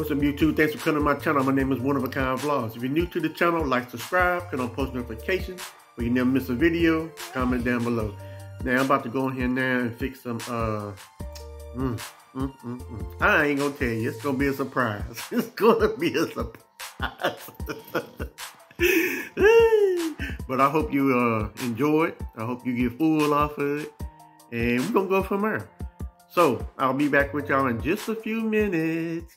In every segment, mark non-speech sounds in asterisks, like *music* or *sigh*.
What's up YouTube? Thanks for coming to my channel. My name is One of a Kind Vlogs. If you're new to the channel, like, subscribe, turn on post notifications so you never miss a video. Comment down below. Now I'm about to go in here now and fix some uh mm, mm, mm, mm. I ain't gonna tell you, it's gonna be a surprise. *laughs* It's gonna be a surprise. *laughs* but I hope you uh enjoy it. I hope you get full off of it. And we're gonna go from there. So I'll be back with y'all in just a few minutes.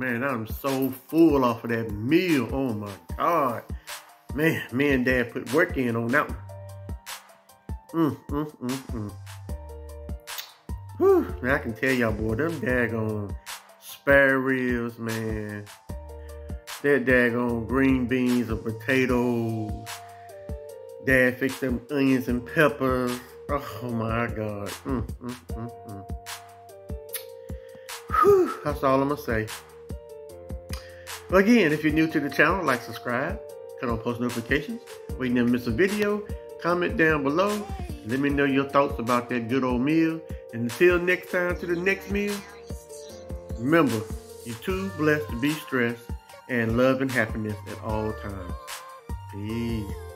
Man, I'm so full off of that meal. Oh my God. Man, me and dad put work in on that one. Mm, mm, mm, mm. Whew, man, I can tell y'all, boy, them daggone spare ribs, man. That daggone green beans and potatoes. Dad fixed them onions and peppers. Oh my God. Mm, mm, mm, mm. Whew, that's all I'm gonna say. Again, if you're new to the channel, like, subscribe, turn on post notifications, you never miss a video. Comment down below. Let me know your thoughts about that good old meal. And until next time, to the next meal, remember, you're too blessed to be stressed and love and happiness at all times. Peace.